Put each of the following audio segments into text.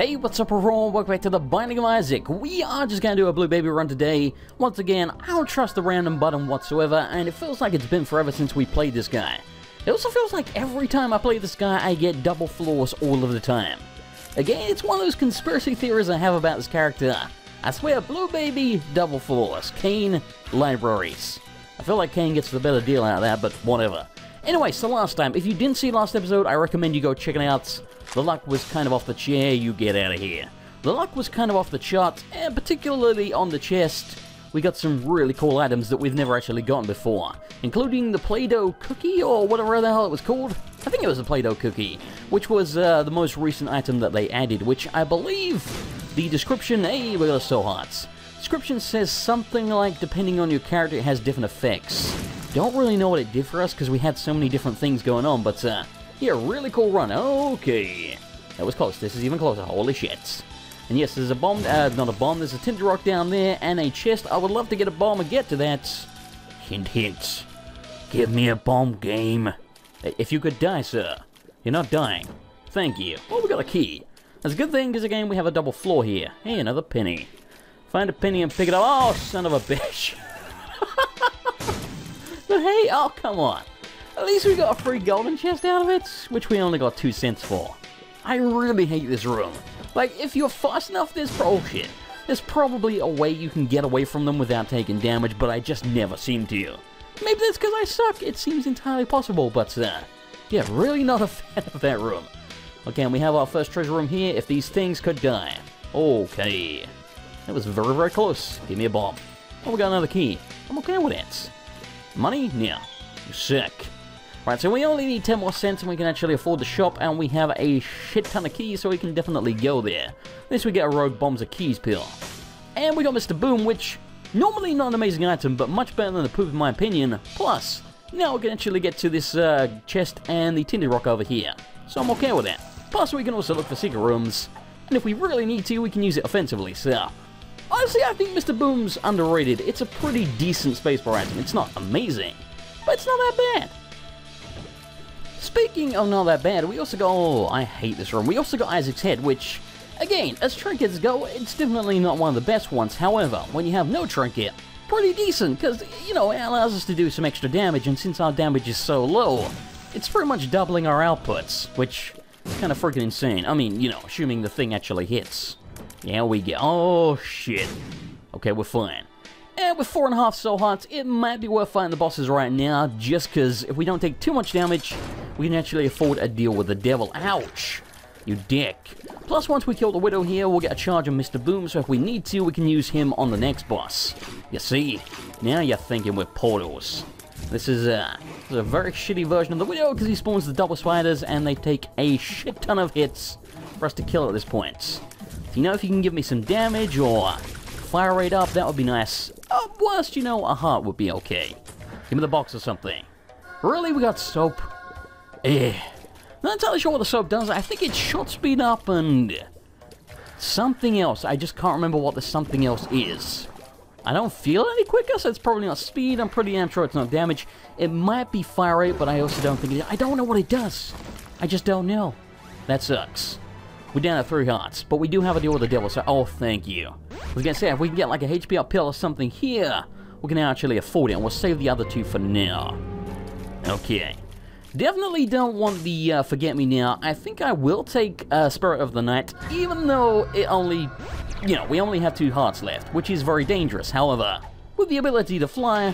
Hey, what's up everyone? Welcome back to the Binding of Isaac. We are just going to do a Blue Baby run today. Once again, I don't trust the random button whatsoever, and it feels like it's been forever since we played this guy. It also feels like every time I play this guy, I get double floors all of the time. Again, it's one of those conspiracy theories I have about this character. I swear, Blue Baby, double floors. Cain, libraries. I feel like Cain gets the better deal out of that, but whatever. Anyway, so last time, if you didn't see last episode, I recommend you go check it out. The luck was kind of off the chair, you get out of here. The luck was kind of off the charts, and particularly on the chest, we got some really cool items that we've never actually gotten before, including the Play-Doh cookie, or whatever the hell it was called. I think it was a Play-Doh cookie, which was uh, the most recent item that they added, which I believe the description, hey, we got Soul Hearts. Description says something like, depending on your character, it has different effects. Don't really know what it did for us, because we had so many different things going on, but uh, yeah, really cool run. Okay. That was close. This is even closer. Holy shit. And yes, there's a bomb, uh, not a bomb, there's a tinted rock down there and a chest. I would love to get a bomb and get to that. Hint, hint. Give me a bomb game. If you could die, sir. You're not dying. Thank you. Oh, we got a key. That's a good thing, because again, we have a double floor here. Hey, another penny. Find a penny and pick it up. Oh, son of a bitch. but hey, oh, come on. At least we got a free golden chest out of it, which we only got two cents for. I really hate this room. Like, if you're fast enough, there's pro shit. There's probably a way you can get away from them without taking damage, but I just never seem to. Maybe that's because I suck. It seems entirely possible, but, uh, yeah, really not a fan of that room. Okay, and we have our first treasure room here. If these things could die. Okay. That was very, very close. Give me a bomb. Oh, we got another key. I'm okay with it. Money? Yeah. Sick. Right, so we only need 10 more cents and we can actually afford the shop and we have a shit ton of keys so we can definitely go there. Least we get a Rogue Bombs of Keys pill. And we got Mr. Boom, which normally not an amazing item, but much better than the poop in my opinion. Plus, now we can actually get to this uh, chest and the Tinted Rock over here. So I'm okay with that. Plus, we can also look for secret rooms. And if we really need to, we can use it offensively, so... Honestly, I think Mr. Boom's underrated. It's a pretty decent spacebar item. It's not amazing, but it's not that bad. Speaking of not that bad, we also got, oh, I hate this room, we also got Isaac's head, which, again, as trinkets go, it's definitely not one of the best ones, however, when you have no trinket, pretty decent, because, you know, it allows us to do some extra damage, and since our damage is so low, it's pretty much doubling our outputs, which is kind of freaking insane. I mean, you know, assuming the thing actually hits. Yeah, we get, oh, shit. Okay, we're fine. And with four and a half soul hearts, it might be worth fighting the bosses right now, just because if we don't take too much damage, we can actually afford a deal with the devil. Ouch! You dick. Plus, once we kill the Widow here, we'll get a charge on Mr. Boom, so if we need to, we can use him on the next boss. You see? Now you're thinking with portals. This is, uh, this is a very shitty version of the Widow, because he spawns the double spiders, and they take a shit ton of hits for us to kill at this point. You know if you can give me some damage, or fire rate up, that would be nice. Uh, worst, you know, a heart would be okay. Give me the box or something. Really, we got soap? Eh. Not entirely sure what the soap does. I think it's shot speed up and something else. I just can't remember what the something else is. I don't feel any quicker, so it's probably not speed. I'm pretty damn sure it's not damage. It might be fire rate, but I also don't think it... I don't know what it does. I just don't know. That sucks. We're down at three hearts, but we do have a deal with the devil, so... Oh, thank you. I was gonna say, if we can get like a HP up pill or something here, we can actually afford it, and we'll save the other two for now. Okay. Definitely don't want the uh, Forget Me Now. I think I will take uh, Spirit of the Night, even though it only, you know, we only have two hearts left, which is very dangerous. However, with the ability to fly,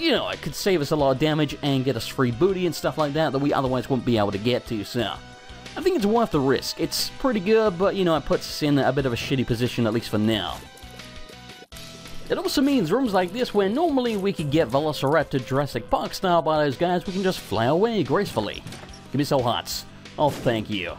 you know, it could save us a lot of damage and get us free booty and stuff like that that we otherwise wouldn't be able to get to, so... I think it's worth the risk. It's pretty good, but, you know, it puts us in a bit of a shitty position, at least for now. It also means rooms like this, where normally we could get Velociraptor Jurassic Park style by those guys, we can just fly away gracefully. Give me Soul Hearts. Oh, thank you.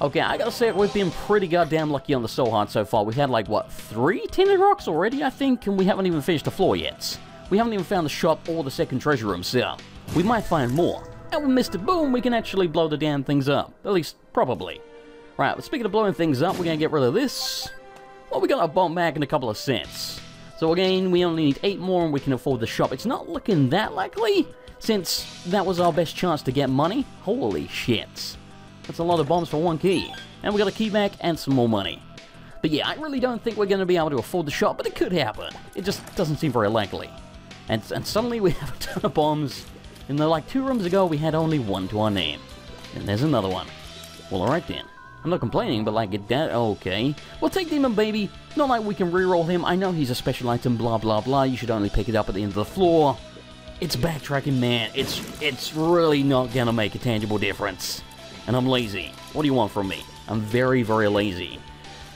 Okay, I gotta say, we've been pretty goddamn lucky on the Soul Heart so far. We've had, like, what, three Tinted Rocks already, I think? And we haven't even finished the floor yet. We haven't even found the shop or the second treasure room, so we might find more. And with Mr. Boom, we can actually blow the damn things up. At least, probably. Right, speaking of blowing things up, we're gonna get rid of this. Well, we got a bomb back in a couple of cents. So again, we only need 8 more and we can afford the shop. It's not looking that likely, since that was our best chance to get money. Holy shit. That's a lot of bombs for one key. And we got a key back and some more money. But yeah, I really don't think we're going to be able to afford the shop, but it could happen. It just doesn't seem very likely. And, and suddenly we have a ton of bombs. And the, like two rooms ago, we had only one to our name. And there's another one. Well, alright then. I'm not complaining, but like, that, okay. We'll take Demon Baby. Not like we can reroll him. I know he's a special item, blah, blah, blah. You should only pick it up at the end of the floor. It's backtracking, man. It's, it's really not gonna make a tangible difference. And I'm lazy. What do you want from me? I'm very, very lazy.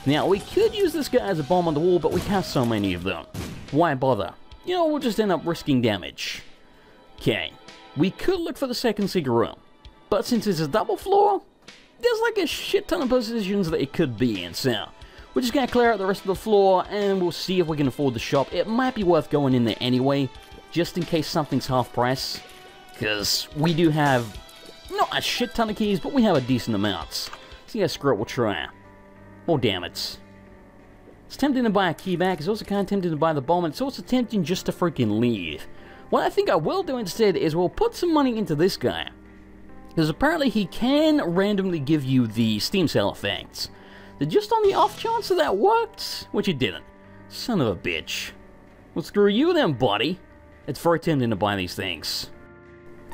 Now, we could use this guy as a bomb on the wall, but we have so many of them. Why bother? You know, we'll just end up risking damage. Okay. We could look for the second secret room. But since it's a double floor, there's like a shit ton of positions that it could be in, so... We're just gonna clear out the rest of the floor, and we'll see if we can afford the shop. It might be worth going in there anyway, just in case something's half price. Because we do have, not a shit ton of keys, but we have a decent amount. So yeah, screw it, we'll try. More damn it. It's tempting to buy a key back, it's also kind of tempting to buy the bomb, and it's also tempting just to freaking leave. What I think I will do instead is we'll put some money into this guy. Because apparently he can randomly give you the Steam Sale effects. They're Just on the off chance that that worked, which it didn't. Son of a bitch. Well, screw you then, buddy. It's very tempting to buy these things.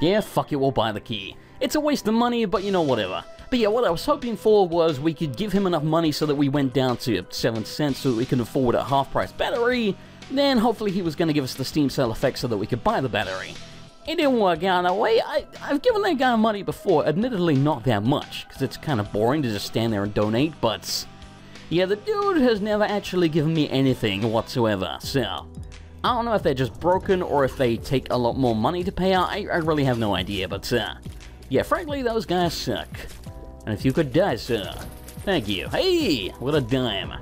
Yeah, fuck it, we'll buy the key. It's a waste of money, but you know, whatever. But yeah, what I was hoping for was we could give him enough money so that we went down to 7 cents so that we could afford a half-price battery. Then hopefully he was going to give us the Steam sale effect so that we could buy the battery. It didn't work out that way. I, I've given that guy money before, admittedly not that much, because it's kind of boring to just stand there and donate, but... Yeah, the dude has never actually given me anything whatsoever, so... I don't know if they're just broken or if they take a lot more money to pay out, I, I really have no idea, but uh... Yeah, frankly, those guys suck. And if you could die, sir. Thank you. Hey! What a dime.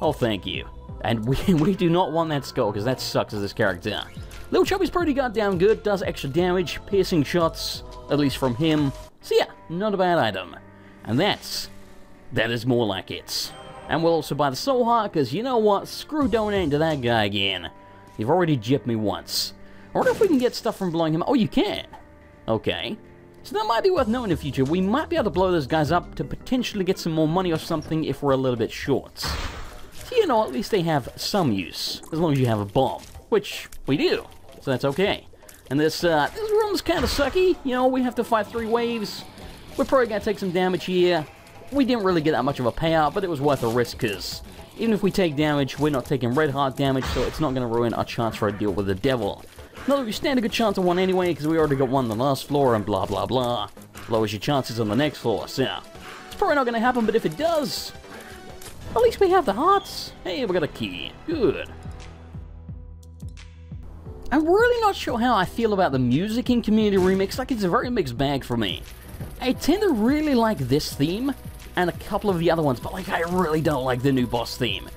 Oh, thank you. And we, we do not want that skull, because that sucks as this character. Little Chubby's pretty goddamn good, does extra damage, piercing shots, at least from him. So yeah, not a bad item. And that's... That is more like it. And we'll also buy the Soul Heart, because you know what? Screw donating to that guy again. You've already gypped me once. I wonder if we can get stuff from blowing him Oh, you can. Okay. So that might be worth knowing in the future. We might be able to blow those guys up to potentially get some more money or something if we're a little bit short. Know, at least they have some use, as long as you have a bomb. Which, we do so that's okay. And this, uh, this room's kind of sucky. You know, we have to fight three waves. We're probably going to take some damage here. We didn't really get that much of a payout, but it was worth the risk, because even if we take damage, we're not taking red heart damage, so it's not going to ruin our chance for a deal with the devil. Not that we stand a good chance of one anyway, because we already got one on the last floor, and blah blah blah. Lowers your chances on the next floor, so... It's probably not going to happen, but if it does... At least we have the hearts. Hey, we got a key. Good. I'm really not sure how I feel about the music in Community Remix, like it's a very mixed bag for me. I tend to really like this theme, and a couple of the other ones, but like I really don't like the new boss theme.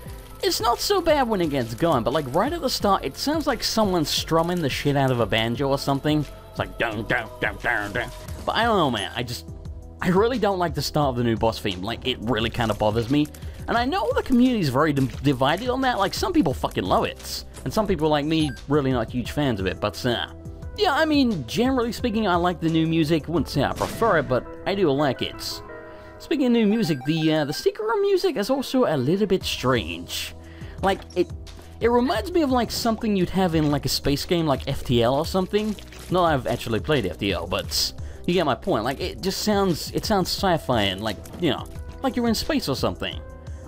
It's not so bad when it gets going, but like right at the start, it sounds like someone's strumming the shit out of a banjo or something. It's like dun dun dun dun dun. But I don't know, man. I just, I really don't like the start of the new boss theme. Like it really kind of bothers me. And I know the community is very divided on that. Like some people fucking love it. And some people like me, really not huge fans of it, but uh, yeah, I mean, generally speaking, I like the new music. Wouldn't say I prefer it, but I do like it. Speaking of new music, the uh, the secret room music is also a little bit strange. Like it, it reminds me of like something you'd have in like a space game, like FTL or something. Not I've actually played FTL, but you get my point. Like it just sounds, it sounds sci-fi and like you know, like you're in space or something.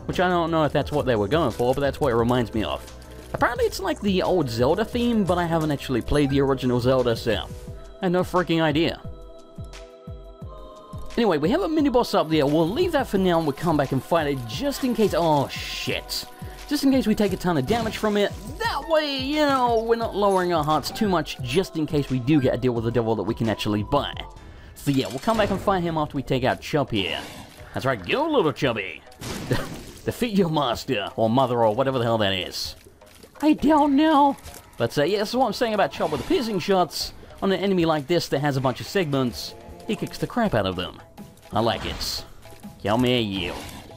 Which I don't know if that's what they were going for, but that's what it reminds me of. Apparently it's like the old Zelda theme, but I haven't actually played the original Zelda, so I have no freaking idea. Anyway, we have a mini-boss up there. We'll leave that for now and we'll come back and fight it just in case... Oh, shit. Just in case we take a ton of damage from it. That way, you know, we're not lowering our hearts too much just in case we do get a deal with the devil that we can actually buy. So yeah, we'll come back and fight him after we take out Chub here. That's right, go little Chubby! Defeat your master, or mother, or whatever the hell that is. I don't know. But uh, yeah, that's what I'm saying about Chub with the piercing shots. On an enemy like this that has a bunch of segments, he kicks the crap out of them. I like it. Kill me you.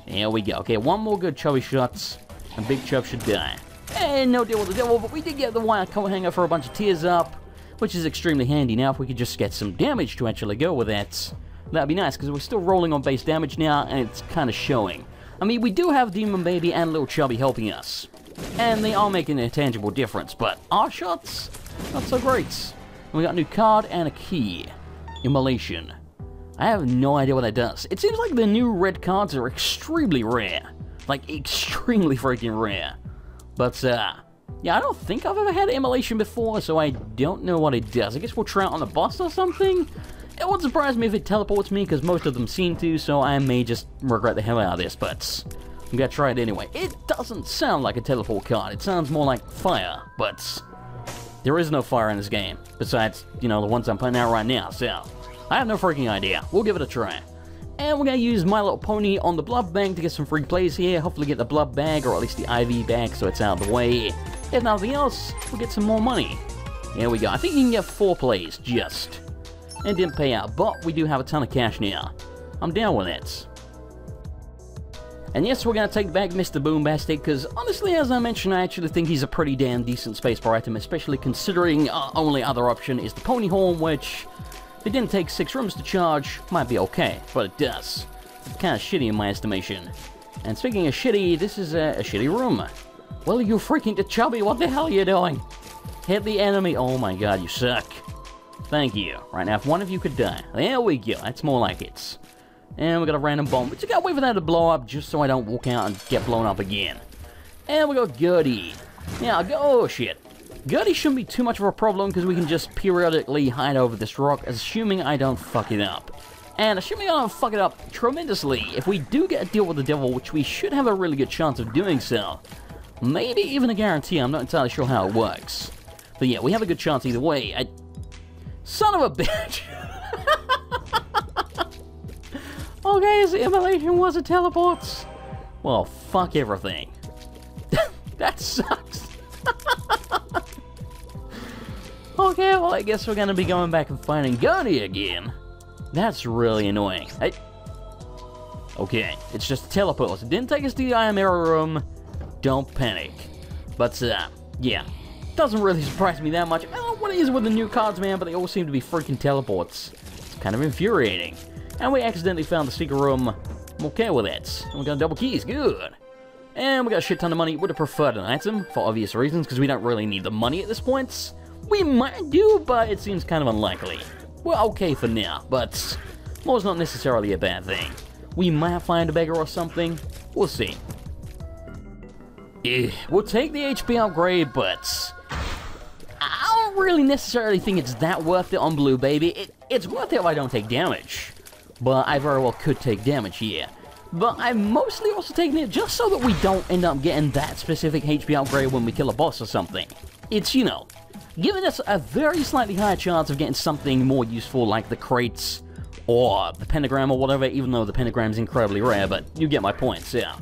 Here we go. Okay, one more good chubby shots, and Big Chub should die. And no deal with the devil, but we did get the wire coat hanger for a bunch of tears up, which is extremely handy now if we could just get some damage to actually go with that. That'd be nice, because we're still rolling on base damage now, and it's kind of showing. I mean, we do have Demon Baby and Little Chubby helping us. And they are making a tangible difference, but our shots, not so great. we got a new card and a key. Immolation. I have no idea what that does. It seems like the new red cards are extremely rare. Like, extremely freaking rare. But, uh, yeah, I don't think I've ever had Immolation before, so I don't know what it does. I guess we'll try it on the boss or something? It wouldn't surprise me if it teleports me, because most of them seem to, so I may just regret the hell out of this, but I'm gonna try it anyway. It doesn't sound like a teleport card, it sounds more like fire, but there is no fire in this game, besides, you know, the ones I'm putting out right now, so I have no freaking idea. We'll give it a try. And we're gonna use My Little Pony on the Blood Bag to get some free plays here, hopefully get the Blood Bag, or at least the IV Bag, so it's out of the way. If nothing else, we'll get some more money. Here we go. I think you can get four plays, just and didn't pay out, but we do have a ton of cash now. I'm down with it. And yes, we're going to take back Mr. Boombastic, because honestly, as I mentioned, I actually think he's a pretty damn decent spacebar item, especially considering our only other option is the Pony Horn, which, if it didn't take six rooms to charge, might be okay, but it does. It's kind of shitty in my estimation. And speaking of shitty, this is a, a shitty room. Well, you freaking chubby, what the hell are you doing? Hit the enemy, oh my god, you suck. Thank you. Right now, if one of you could die. There we go. That's more like it. And we got a random bomb. But you gotta wait for that to blow up just so I don't walk out and get blown up again. And we got Gurdy. Now, oh shit. Gurdy shouldn't be too much of a problem because we can just periodically hide over this rock, assuming I don't fuck it up. And assuming I don't fuck it up tremendously, if we do get a deal with the devil, which we should have a really good chance of doing so, maybe even a guarantee, I'm not entirely sure how it works. But yeah, we have a good chance either way. I, Son of a bitch! okay, so immolation was a teleports. Well, fuck everything. that sucks. okay, well, I guess we're gonna be going back and finding Gunny again. That's really annoying. I... Okay, it's just a teleport. It didn't take us to the I AM ERROR room. Don't panic. But, uh, yeah, doesn't really surprise me that much. I don't know what it is with the new cards, man, but they all seem to be freaking teleports. It's kind of infuriating. And we accidentally found the secret room. I'm okay with it. And we got double keys, good. And we got a shit ton of money. Would have preferred an item, for obvious reasons, because we don't really need the money at this point. We might do, but it seems kind of unlikely. We're okay for now, but more's not necessarily a bad thing. We might find a beggar or something. We'll see. Eh, we'll take the HP upgrade, but really necessarily think it's that worth it on Blue Baby. It, it's worth it if I don't take damage. But I very well could take damage here. But I'm mostly also taking it just so that we don't end up getting that specific HP upgrade when we kill a boss or something. It's, you know, giving us a very slightly higher chance of getting something more useful like the crates or the pentagram or whatever, even though the pentagram's incredibly rare, but you get my points, yeah.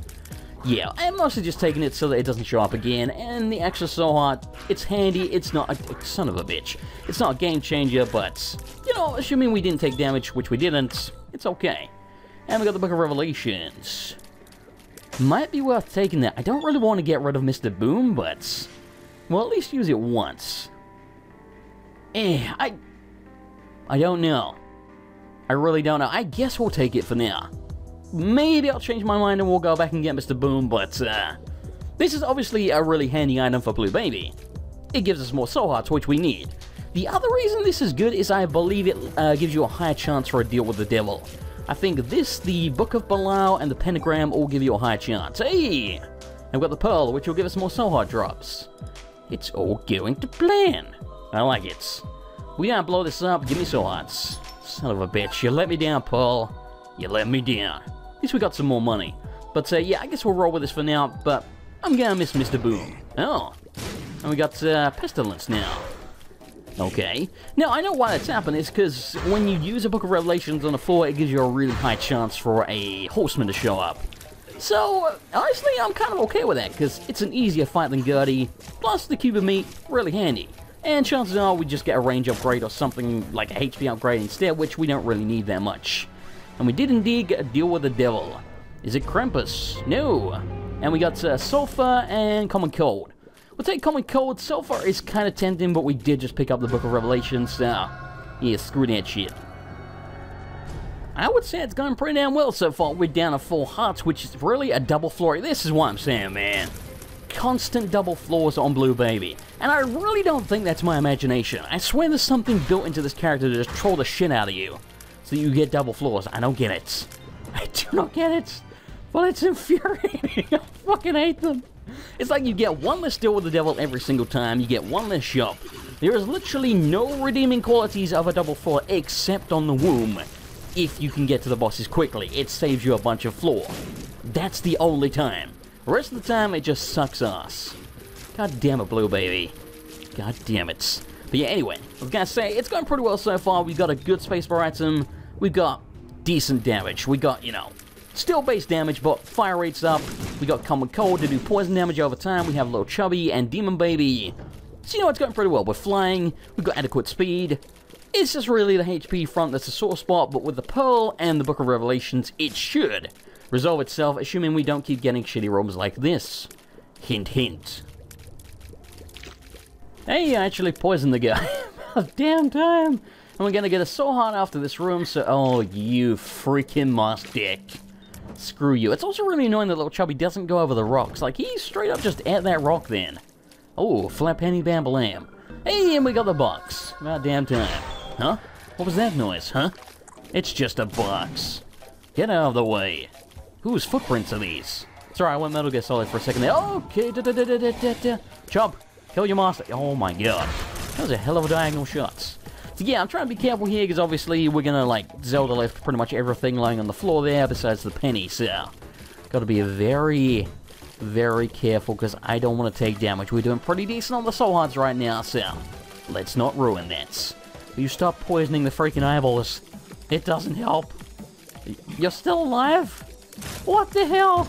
Yeah, I'm mostly just taking it so that it doesn't show up again, and the extra soul heart, it's handy, it's not a, son of a bitch. It's not a game changer, but, you know, assuming we didn't take damage, which we didn't, it's okay. And we got the Book of Revelations. Might be worth taking that. I don't really want to get rid of Mr. Boom, but, well, at least use it once. Eh, I, I don't know. I really don't know. I guess we'll take it for now. Maybe I'll change my mind and we'll go back and get Mr. Boom, but uh, this is obviously a really handy item for Blue Baby. It gives us more soul hearts, which we need. The other reason this is good is I believe it uh, gives you a higher chance for a deal with the devil. I think this, the Book of Belial, and the Pentagram all give you a higher chance. Hey! I've got the Pearl, which will give us more soul heart drops. It's all going to plan. I like it. We gotta blow this up, give me soul hearts. Son of a bitch, you let me down, Pearl. You let me down least we got some more money. But uh, yeah, I guess we'll roll with this for now, but I'm gonna miss Mr. Boom. Oh, and we got uh, Pestilence now. Okay. Now, I know why that's happened. It's because when you use a Book of Revelations on a floor, it gives you a really high chance for a Horseman to show up. So, honestly, I'm kind of okay with that, because it's an easier fight than Gurdy, plus the cube of meat, really handy. And chances are we just get a range upgrade or something like a HP upgrade instead, which we don't really need that much. And we did indeed get a deal with the devil. Is it Krampus? No. And we got uh, Sulfur and Common Cold. We'll take Common Cold. Sulfur is kind of tempting, but we did just pick up the Book of Revelations, so... Yeah, screw that shit. I would say it's going pretty damn well so far. We're down to four hearts, which is really a double floor. This is what I'm saying, man. Constant double floors on Blue Baby. And I really don't think that's my imagination. I swear there's something built into this character to just troll the shit out of you. So you get double floors. I don't get it. I do not get it. Well, it's infuriating. I fucking hate them. It's like you get one less deal with the devil every single time, you get one less shop. There is literally no redeeming qualities of a double floor except on the womb. If you can get to the bosses quickly, it saves you a bunch of floor. That's the only time. The rest of the time, it just sucks ass. God damn it, Blue Baby. God damn it. But yeah, anyway, I was gonna say, it's going pretty well so far. We've got a good spacebar item. We've got decent damage. We got, you know, still base damage, but fire rate's up. We got Common Cold to do poison damage over time. We have Little Chubby and Demon Baby. So, you know, it's going pretty well. We're flying. We've got adequate speed. It's just really the HP front that's a sore spot, but with the Pearl and the Book of Revelations, it should resolve itself, assuming we don't keep getting shitty rooms like this. Hint, hint. Hey, I actually poisoned the guy. Damn time. And we're gonna get a soul heart after this room, so... Oh, you freaking moss dick. Screw you. It's also really annoying that little chubby doesn't go over the rocks. Like, he's straight up just at that rock then. Oh, flat penny bambalam. Hey, and we got the box. About damn time. Huh? What was that noise, huh? It's just a box. Get out of the way. Whose footprints are these? Sorry, I went Metal Gear Solid for a second there. Okay, da da da da da da da. Chub, kill your master. Oh my god. That was a hell of a diagonal shots. So yeah, I'm trying to be careful here because obviously we're gonna like Zelda left pretty much everything lying on the floor there besides the penny, so gotta be very, very careful because I don't want to take damage. We're doing pretty decent on the soul hearts right now, so let's not ruin that. You stop poisoning the freaking eyeballs. It doesn't help. You're still alive? What the hell?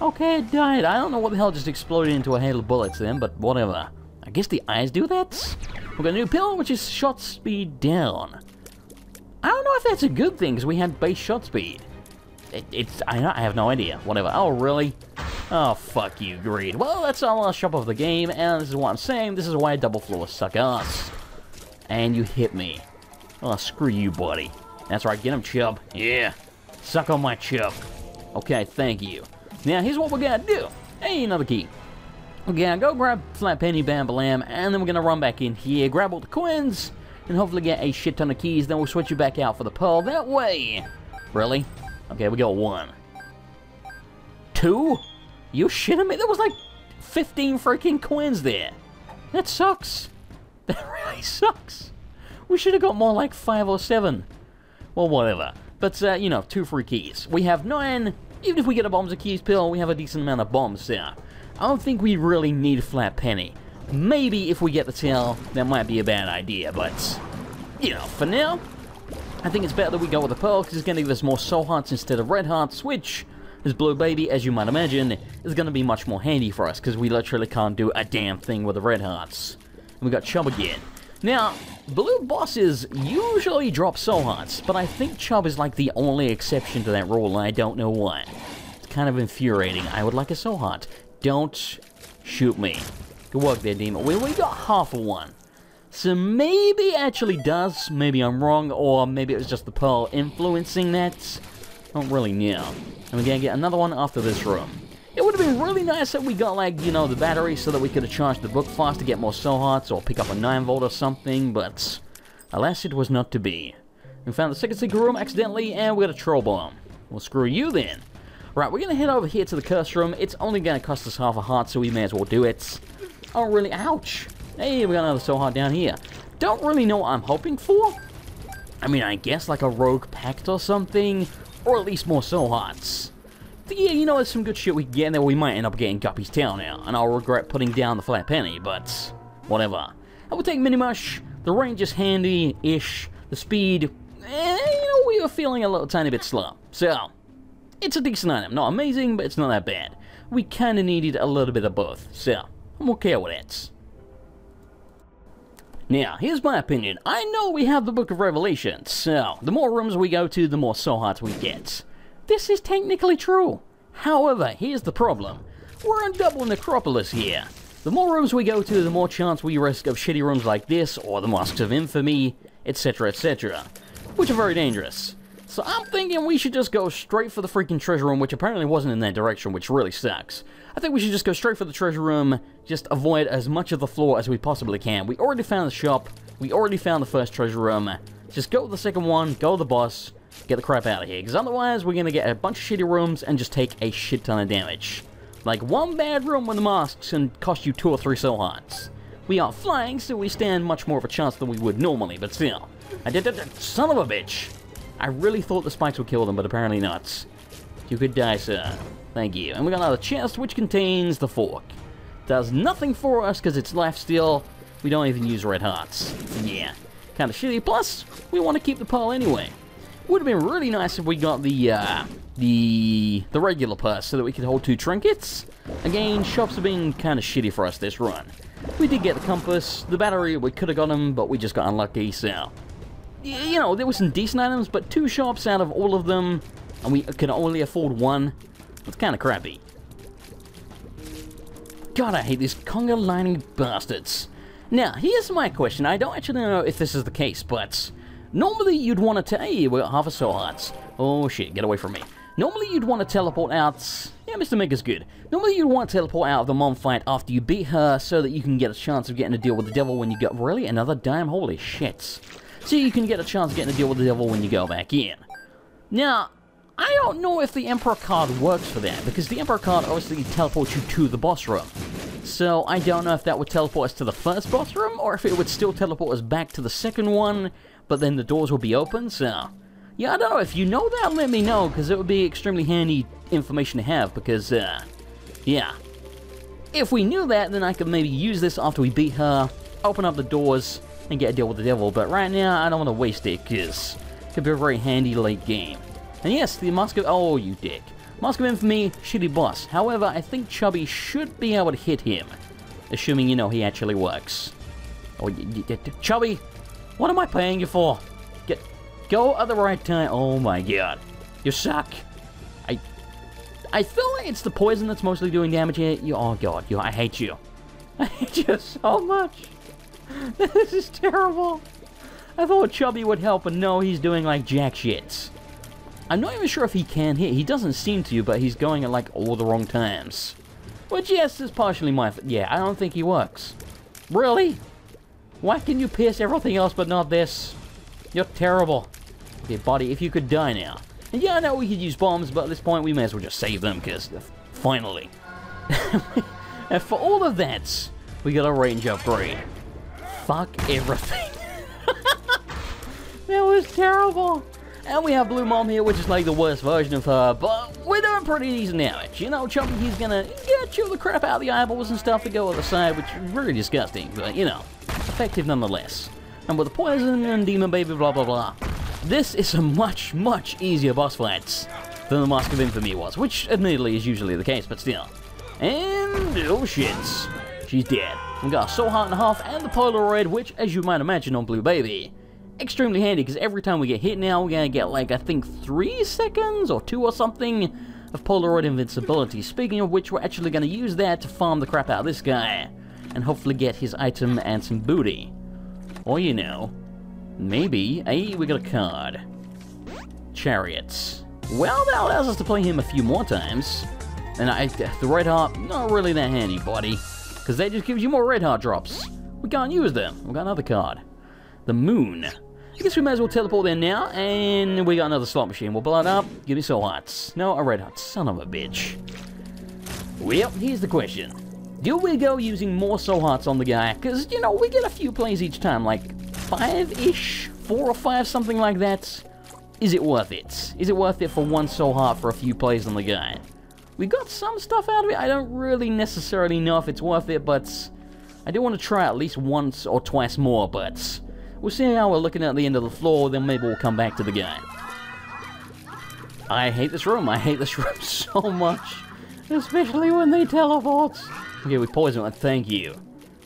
Okay, it died. I don't know what the hell just exploded into a hail of bullets then, but whatever. I guess the eyes do that? We've got a new pill, which is shot speed down. I don't know if that's a good thing, because we had base shot speed. It, it's, I, I have no idea. Whatever. Oh, really? Oh, fuck you, Greed. Well, that's our last shop of the game, and this is what I'm saying. This is why double floors suck ass and you hit me. Oh, screw you, buddy. That's right, get him, Chub. Yeah. Suck on my chub. Okay, thank you. Now, here's what we're gonna do. Hey, another key. We're go grab Flat Penny Bam Bambalam, and then we're gonna run back in here, grab all the coins, and hopefully get a shit ton of keys. Then we'll switch you back out for the pearl that way. Really? Okay, we got one. Two? You shitting me? There was like 15 freaking coins there. That sucks. That really sucks. We should have got more like five or seven. Well, whatever. But, uh, you know, two free keys. We have nine. Even if we get a bombs of keys pill, we have a decent amount of bombs there. I don't think we really need a flat penny. Maybe if we get the tail, that might be a bad idea, but, you know, for now, I think it's better that we go with the pearl, because it's going to give us more soul hearts instead of red hearts, which, this blue baby, as you might imagine, is going to be much more handy for us, because we literally can't do a damn thing with the red hearts. And we got Chub again. Now, blue bosses usually drop soul hearts, but I think Chub is like the only exception to that rule, and I don't know why. It's kind of infuriating. I would like a soul heart. Don't shoot me. Good work there, Demon. We only got half of one. So maybe actually does, maybe I'm wrong, or maybe it was just the pearl influencing that. Don't really know. And we're gonna get another one after this room. It would have been really nice if we got, like, you know, the battery so that we could have charged the book fast to get more soul hearts or pick up a 9 volt or something, but alas, it was not to be. We found the second secret room accidentally, and we got a troll bomb. Well, screw you then. Right, we're gonna head over here to the curse room. It's only gonna cost us half a heart, so we may as well do it. Oh, really? Ouch! Hey, we got another soul heart down here. Don't really know what I'm hoping for. I mean, I guess like a rogue pact or something, or at least more soul hearts yeah, you know, there's some good shit we can get in there. We might end up getting Guppy's tail now, and I'll regret putting down the flat penny, but whatever. I will take Minimush. The range is handy-ish. The speed, eh, you know, we were feeling a little tiny bit slow. So, it's a decent item. Not amazing, but it's not that bad. We kind of needed a little bit of both, so I'm okay with it. Now, here's my opinion. I know we have the Book of Revelation, so the more rooms we go to, the more soul hearts we get. This is technically true. However, here's the problem. We're in double necropolis here. The more rooms we go to, the more chance we risk of shitty rooms like this, or the Masks of Infamy, etc, etc. Which are very dangerous. So I'm thinking we should just go straight for the freaking treasure room, which apparently wasn't in that direction, which really sucks. I think we should just go straight for the treasure room, just avoid as much of the floor as we possibly can. We already found the shop, we already found the first treasure room. Just go to the second one, go to the boss, get the crap out of here, because otherwise we're going to get a bunch of shitty rooms and just take a shit ton of damage. Like one bad room with the masks and cost you two or three soul hearts. We are flying, so we stand much more of a chance than we would normally, but still. I did it, son of a bitch! I really thought the spikes would kill them, but apparently not. You could die, sir. Thank you. And we got another chest, which contains the fork. Does nothing for us, because it's life steal. We don't even use red hearts. Yeah. Kind of shitty. Plus, we want to keep the pearl anyway. Would have been really nice if we got the, uh, the, the regular purse so that we could hold two trinkets. Again, shops have been kind of shitty for us this run. We did get the compass, the battery, we could have got them, but we just got unlucky, so you know, there were some decent items, but two shops out of all of them, and we can only afford one. It's kind of crappy. God, I hate these conga lining bastards. Now, here's my question. I don't actually know if this is the case, but normally you'd want to... Hey, we got half a soul hearts. Oh, shit, get away from me. Normally you'd want to teleport out... Yeah, Mr. Mega's good. Normally you'd want to teleport out of the mom fight after you beat her so that you can get a chance of getting a deal with the devil when you get... Really? Another dime? Holy shit so you can get a chance getting to deal with the devil when you go back in. Now, I don't know if the Emperor card works for that, because the Emperor card obviously teleports you to the boss room. So I don't know if that would teleport us to the first boss room, or if it would still teleport us back to the second one, but then the doors will be open, so... Yeah, I don't know, if you know that, let me know, because it would be extremely handy information to have, because, uh... Yeah. If we knew that, then I could maybe use this after we beat her, open up the doors, and get a deal with the devil, but right now I don't want to waste it, because it could be a very handy late game. And yes, the Mask of... Oh, you dick. Mask of Infamy, shitty boss. However, I think Chubby should be able to hit him, assuming, you know, he actually works. Oh, Chubby, what am I paying you for? Get, go at the right time. Oh my god, you suck. I, I feel like it's the poison that's mostly doing damage here. You, oh god, you, I hate you. I hate you so much. this is terrible. I thought Chubby would help, but no, he's doing like jack shits. I'm not even sure if he can hit. He doesn't seem to, but he's going at like all the wrong times. Which, yes, is partially my Yeah, I don't think he works. Really? Why can you pierce everything else but not this? You're terrible. Okay, buddy, if you could die now. And yeah, I know we could use bombs, but at this point we may as well just save them, because uh, finally. and for all of that, we got a range upgrade fuck everything. that was terrible. And we have Blue Mom here, which is like the worst version of her, but we're doing pretty decent damage. You know, Chunky, he's gonna yeah, chew the crap out of the eyeballs and stuff to go on the side, which is really disgusting, but you know, effective nonetheless. And with the poison and demon baby blah blah blah, this is a much, much easier boss fight than the Mask of Infamy was, which admittedly is usually the case, but still. And, oh shits, she's dead. We got a Soul Heart and a half and the Polaroid, which, as you might imagine on Blue Baby, extremely handy because every time we get hit now, we're gonna get like, I think, three seconds or two or something of Polaroid invincibility. Speaking of which, we're actually gonna use that to farm the crap out of this guy and hopefully get his item and some booty. Or, you know, maybe, hey, we got a card. Chariots. Well, that allows us to play him a few more times. And I, the Red Heart, not really that handy, buddy because that just gives you more red heart drops. We can't use them. We got another card. The moon. I guess we might as well teleport there now, and we got another slot machine. We'll blow it up. Give me soul hearts. No, a red heart. Son of a bitch. Well, here's the question. Do we go using more soul hearts on the guy? Because, you know, we get a few plays each time, like five-ish? Four or five, something like that. Is it worth it? Is it worth it for one soul heart for a few plays on the guy? We got some stuff out of it. I don't really necessarily know if it's worth it, but I do want to try at least once or twice more, but we'll see how we're looking at the end of the floor, then maybe we'll come back to the guy. I hate this room. I hate this room so much. Especially when they teleport. Okay, we poison one. Thank you.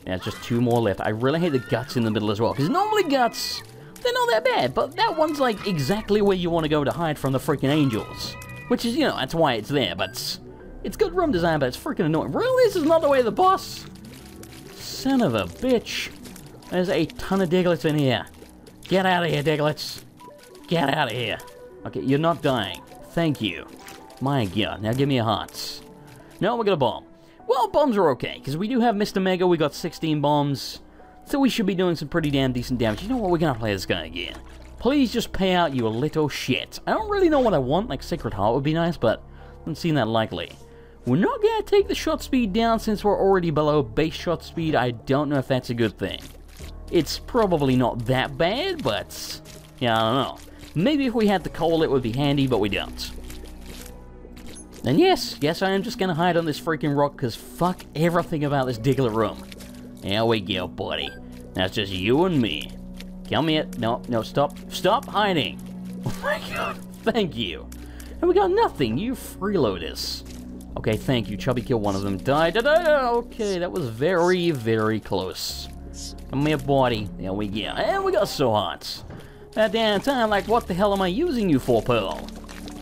Yeah, it's just two more left. I really hate the guts in the middle as well, because normally guts, they're not that bad, but that one's like exactly where you want to go to hide from the freaking angels. Which is, you know, that's why it's there, but it's good room design, but it's freaking annoying. Really? This is not the way of the boss? Son of a bitch. There's a ton of Digletts in here. Get out of here, Digletts. Get out of here. Okay, you're not dying. Thank you. My god, now give me a heart. No, we got a bomb. Well, bombs are okay, because we do have Mr. Mega, we got 16 bombs, so we should be doing some pretty damn decent damage. You know what, we're gonna play this guy again. Please just pay out, you little shit. I don't really know what I want, like Sacred Heart would be nice, but doesn't seem that likely. We're not gonna take the shot speed down since we're already below base shot speed. I don't know if that's a good thing. It's probably not that bad, but yeah, I don't know. Maybe if we had the coal it would be handy, but we don't. And yes, yes, I am just gonna hide on this freaking rock, because fuck everything about this Diglett room. There we go, buddy. That's just you and me. Kill me it. No, no, stop. Stop hiding. Oh my god, thank you. And we got nothing, you freeloaders. Okay, thank you. Chubby killed one of them. Die, die, die. Okay, that was very, very close. Come here, buddy. There we go. And we got soul heart. That damn time, like, what the hell am I using you for, Pearl?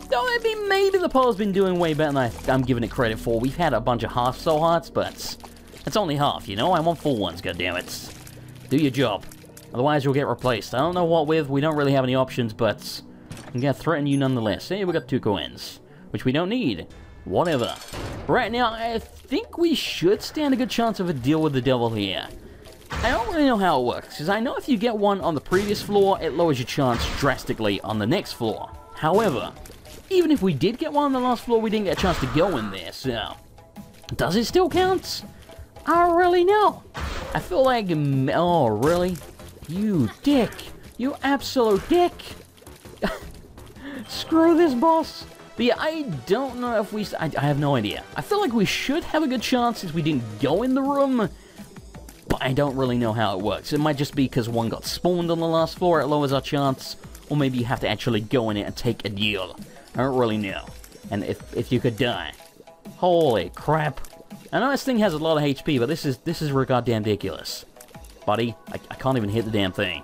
Though I mean, maybe the Pearl's been doing way better than I, am giving it credit for. We've had a bunch of half soul hearts, but it's only half, you know? I want full ones, goddammit. Do your job. Otherwise, you'll get replaced. I don't know what with. We don't really have any options, but I'm gonna threaten you nonetheless. Hey, we got two coins, which we don't need. Whatever. Right now, I think we should stand a good chance of a deal with the devil here. I don't really know how it works, because I know if you get one on the previous floor, it lowers your chance drastically on the next floor. However, even if we did get one on the last floor, we didn't get a chance to go in there, so... Does it still count? I don't really know. I feel like... Mm, oh, really? You dick. You absolute dick. Screw this boss. But yeah, I don't know if we... I, I, have no idea. I feel like we should have a good chance since we didn't go in the room. But I don't really know how it works. It might just be because one got spawned on the last floor, it lowers our chance. Or maybe you have to actually go in it and take a deal. I don't really know. And if, if you could die. Holy crap. I know this thing has a lot of HP, but this is this is goddamn ridiculous. Buddy, I, I can't even hit the damn thing.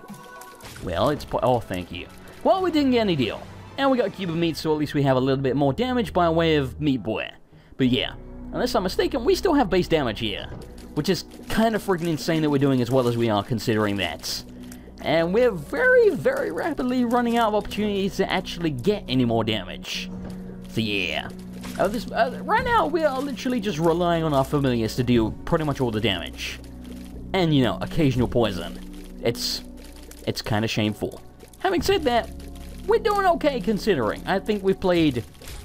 Well, it's... Oh, thank you. Well, we didn't get any deal. And we got Cube of Meat, so at least we have a little bit more damage by way of Meat Boy. But yeah, unless I'm mistaken, we still have base damage here. Which is kind of freaking insane that we're doing as well as we are, considering that. And we're very, very rapidly running out of opportunities to actually get any more damage. So yeah. Uh, this, uh, right now, we are literally just relying on our familiars to deal pretty much all the damage. And, you know, occasional poison. It's... it's kind of shameful. Having said that, we're doing okay considering. I think we've played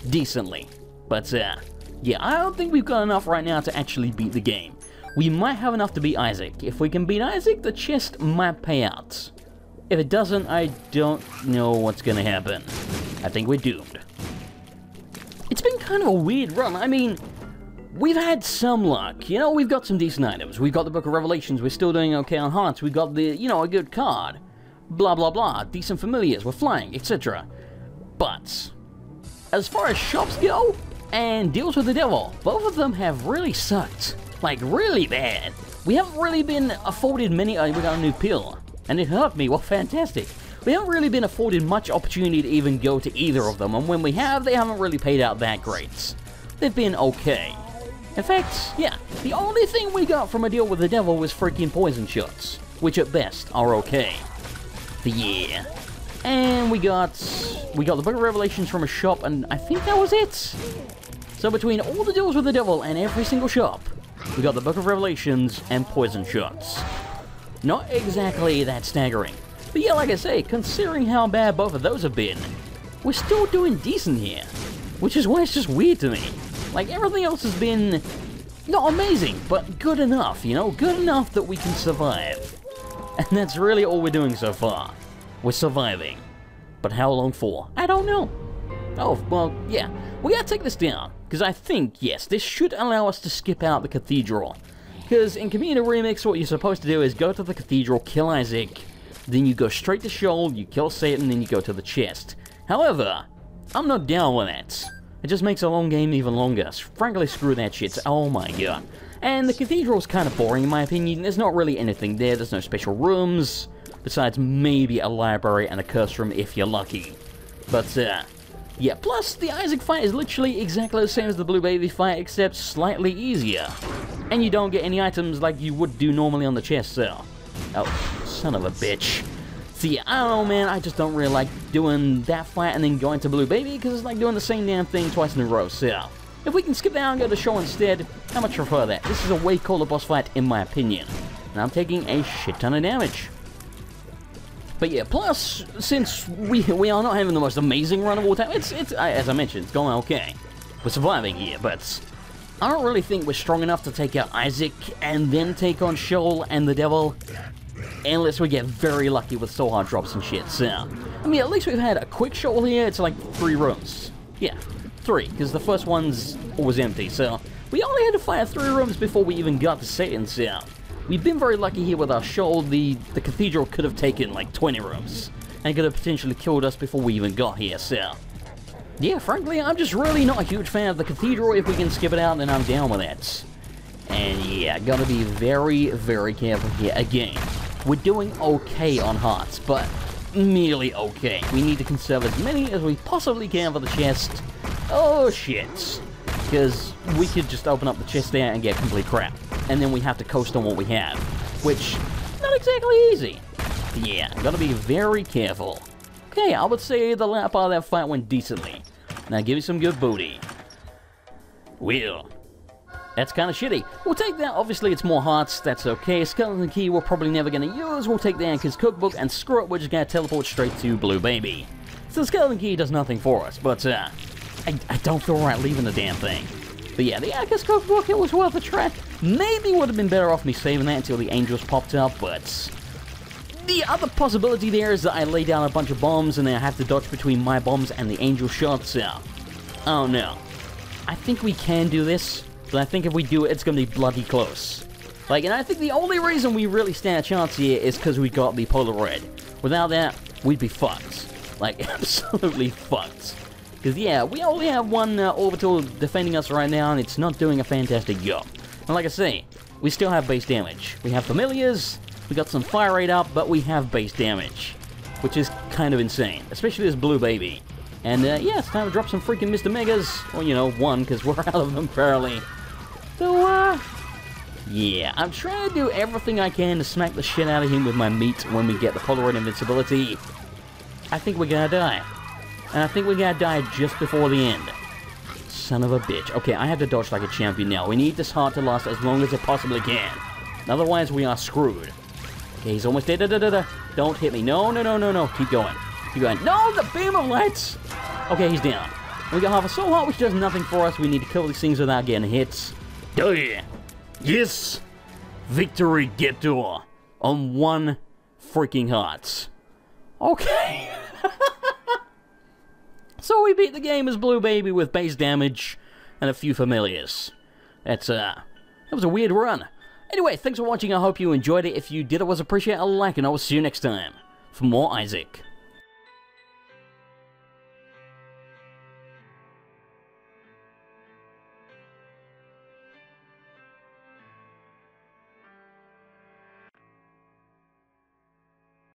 decently. But, uh, yeah, I don't think we've got enough right now to actually beat the game. We might have enough to beat Isaac. If we can beat Isaac, the chest might pay out. If it doesn't, I don't know what's gonna happen. I think we're doomed. It's been kind of a weird run. I mean, we've had some luck. You know, we've got some decent items. We've got the Book of Revelations. We're still doing okay on hearts. We've got the, you know, a good card blah blah blah, decent familiars, we're flying, etc. But, as far as shops go, and deals with the devil, both of them have really sucked. Like, really bad. We haven't really been afforded many, uh, we got a new pill, and it hurt me, well fantastic. We haven't really been afforded much opportunity to even go to either of them, and when we have, they haven't really paid out that great. They've been okay. In fact, yeah, the only thing we got from a deal with the devil was freaking poison shots, which at best are okay year. And we got we got the Book of Revelations from a shop, and I think that was it. So between all the deals with the devil and every single shop, we got the Book of Revelations and Poison Shots. Not exactly that staggering. But yeah, like I say, considering how bad both of those have been, we're still doing decent here. Which is why it's just weird to me. Like, everything else has been not amazing, but good enough, you know? Good enough that we can survive. And that's really all we're doing so far. We're surviving. But how long for? I don't know. Oh, well, yeah. We gotta take this down. Because I think, yes, this should allow us to skip out the cathedral. Because in Community Remix, what you're supposed to do is go to the cathedral, kill Isaac, then you go straight to Sheol, you kill Satan, then you go to the chest. However, I'm not down with that. It just makes a long game even longer. Frankly, screw that shit. Oh my god. And the cathedral's kind of boring in my opinion. There's not really anything there. There's no special rooms. Besides maybe a library and a curse room if you're lucky. But, uh, yeah, plus the Isaac fight is literally exactly the same as the Blue Baby fight, except slightly easier. And you don't get any items like you would do normally on the chest cell. Oh, son of a bitch. See, I don't know, man. I just don't really like doing that fight and then going to Blue Baby because it's like doing the same damn thing twice in a row. So if we can skip down and go to Sheol instead, I much prefer that. This is a way cooler boss fight in my opinion. And I'm taking a shit ton of damage. But yeah, plus, since we we are not having the most amazing run of all time, it's, it's as I mentioned, it's going okay. We're surviving here, but I don't really think we're strong enough to take out Isaac and then take on Sheol and the Devil. Unless we get very lucky with soul heart drops and shit, so... I mean, at least we've had a quick Sheol here, it's like three rooms. Yeah, three, because the first one's always empty, so... We only had to fire three rooms before we even got to Satan, so... We've been very lucky here with our Sheol, the, the Cathedral could have taken like 20 rooms. And could have potentially killed us before we even got here, so... Yeah, frankly, I'm just really not a huge fan of the Cathedral. If we can skip it out, then I'm down with that. And yeah, gotta be very, very careful here. Again, we're doing okay on hearts, but merely okay. We need to conserve as many as we possibly can for the chest. Oh shit. Because we could just open up the chest there and get complete crap. And then we have to coast on what we have. Which, not exactly easy. Yeah, gotta be very careful. Okay, I would say the lap part of that fight went decently. Now give me some good booty. Well, that's kind of shitty. We'll take that. Obviously, it's more hearts. That's okay. Skeleton Key we're probably never going to use. We'll take the Anarchist Cookbook, and screw it, we're just going to teleport straight to Blue Baby. So the Skeleton Key does nothing for us, but uh, I, I don't feel right leaving the damn thing. But yeah, the Anarchist Cookbook, it was worth a try. Maybe would have been better off me saving that until the angels popped up, but... The other possibility there is that I lay down a bunch of bombs and then I have to dodge between my bombs and the angel shots. Uh, oh no. I think we can do this. But I think if we do it, it's going to be bloody close. Like, and I think the only reason we really stand a chance here is because we got the Polaroid. Without that, we'd be fucked. Like, absolutely fucked. Because, yeah, we only have one uh, orbital defending us right now, and it's not doing a fantastic job. And like I say, we still have base damage. We have familiars, we got some fire rate up, but we have base damage. Which is kind of insane, especially this blue baby. And, uh, yeah, it's time to drop some freaking Mr. Megas. Well, you know, one, because we're out of them fairly. So, uh, yeah, I'm trying to do everything I can to smack the shit out of him with my meat when we get the Polaroid invincibility. I think we're gonna die. And I think we're gonna die just before the end. Son of a bitch. Okay, I have to dodge like a champion now. We need this heart to last as long as it possibly can. Otherwise, we are screwed. Okay, he's almost dead. Da, da, da, da. Don't hit me. No, no, no, no, no. Keep going. Keep going. No, the beam of lights! Okay, he's down. We got half a soul heart, which does nothing for us. We need to kill these things without getting hits. Die! Yes! Victory get Getor on one freaking heart. Okay. so we beat the game as Blue Baby with base damage and a few familiars. That's, uh, that was a weird run. Anyway, thanks for watching. I hope you enjoyed it. If you did, it was appreciate a like, and I will see you next time for more Isaac.